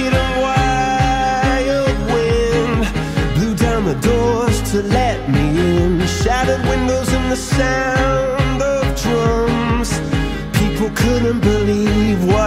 wicked and wild wind blew down the doors to let me in. Shattered windows and the sound of drums. People couldn't believe what